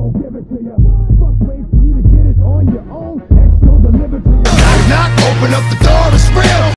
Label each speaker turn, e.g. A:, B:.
A: own. Give it to you. Fuck wait for you to get it on your own. X deliver to.
B: Knock, knock, open up the door, it's real.